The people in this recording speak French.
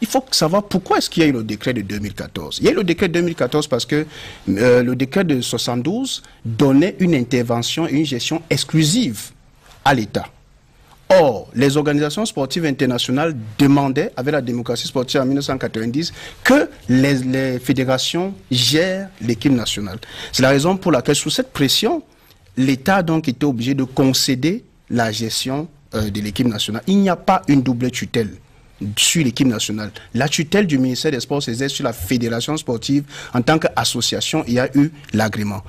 Il faut savoir pourquoi est-ce qu'il y a eu le décret de 2014. Il y a eu le décret de 2014 parce que euh, le décret de 72 donnait une intervention et une gestion exclusive à l'État. Or, les organisations sportives internationales demandaient, avec la démocratie sportive en 1990, que les, fédérations gèrent l'équipe nationale. C'est la raison pour laquelle, sous cette pression, l'État a donc été obligé de concéder la gestion euh, de l'équipe nationale. Il n'y a pas une double tutelle sur l'équipe nationale. La tutelle du ministère des Sports s'exerce sur la fédération sportive en tant qu'association. Il y a eu l'agrément.